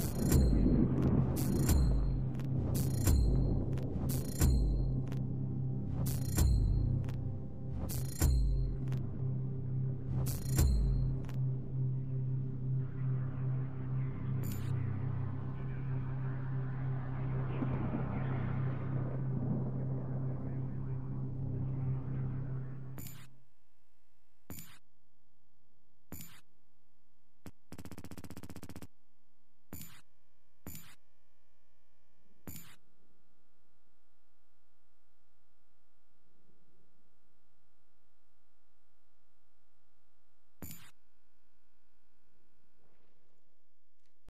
you